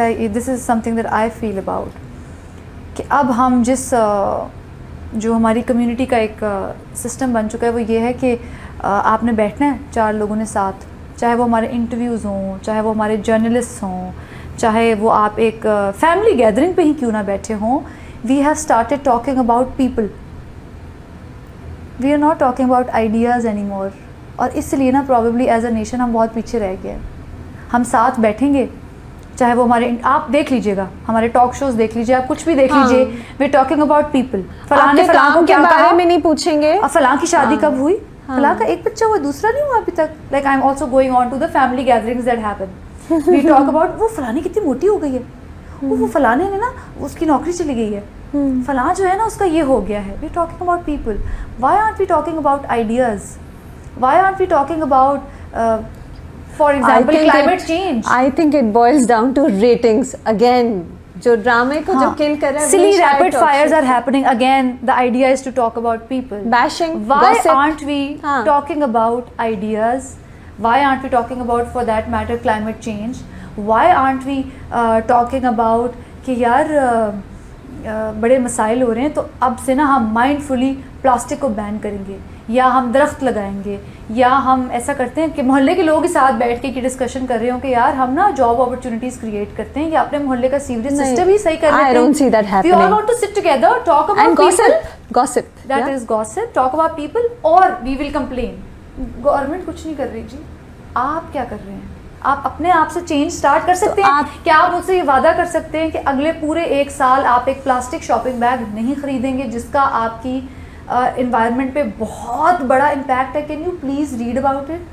लगता है this is something that I feel about कि अब हम जिस जो हमारी कम्युनिटी का एक सिस्टम बन चुका है, वो ये है कि आपने बैठना है चार लोगों ने साथ। चाहे वो हमारे इंटरव्यूज़ हों, चाहे वो हमारे जर्नलिस्ट हों, चाहे वो आप एक फैमिली गैदरिंग पे ही क्यों ना बैठे हों we have started talking about people we are not talking about ideas any more और इसलिए ना प्रॉबेबली एज अ नेशन हम बहुत पीछे रह गए हम साथ बैठेंगे चाहे वो हमारे आप देख लीजिएगा हमारे टॉक शोज़ देख लीजिए आप कुछ भी देख हाँ. लीजिए वी टॉकिंग अबाउट पीपल फलां ने फलां को क्या बारे में नहीं पूछेंगे। और फलां की शादी हाँ. कब हुई? हाँ. फलां का एक बच्चा हुआ दूसरा नहीं हुआ अभी तक? Like I am also going on to the family gatherings that happen we talk about वो फलानी कितनी मोटी हो गई है। वो वो फलाने ने ना उसकी नौकरी चली गई है। hmm. फलां जो है ना उसका ये हो गया है। We talking about people why are we talking about ideas aren't we talking about uh, for example climate it, change. I think it boils down to ratings. जो ड्रामे को जो किल हाँ। कर रहा है silly rapid fires are happening again the idea is to talk about people bashing why aren't we talking about ideas why aren't we talking about for that matter climate change why aren't we talking about कि यार uh, uh, बड़े मसाइल हो रहे हैं तो अब से ना हम माइंडफुली प्लास्टिक को बैन करेंगे। या हम दरख्त लगाएँगे या हम ऐसा करते हैं कि मोहल्ले के लोगों के साथ बैठ के की डिस्कशन कर रहे हो कि यार हम ना जॉब अपॉर्चुनिटीज़ क्रिएट करते हैं या अपने मोहल्ले का सीवरेज सिस्टम ही सही कर लेते हैं। We all want to sit together talk about people gossip that is gossip talk about people और वी विल कंप्लेन गवर्नमेंट कुछ नहीं कर रही जी। आप क्या कर रहे हैं? आप अपने आप से चेंज स्टार्ट कर सकते तो हैं। आप, क्या आप मुझसे ये वादा कर सकते हैं कि अगले पूरे एक साल आप एक प्लास्टिक शॉपिंग बैग नहीं खरीदेंगे जिसका आपकी इन्वायरमेंट uh, पे बहुत बड़ा इम्पैक्ट है. Can you please read about it